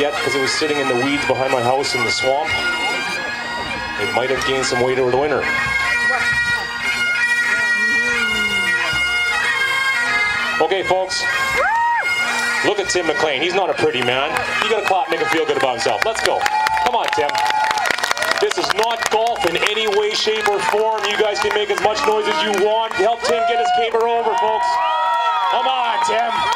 yet because it was sitting in the weeds behind my house in the swamp. It might have gained some weight over the winter. Okay, folks. Look at Tim McLean. He's not a pretty man. You got to clap, make him feel good about himself. Let's go. Come on, Tim. This is not golf in any way, shape, or form. You guys can make as much noise as you want. Help Tim get his caber over. folks. Come on, Tim.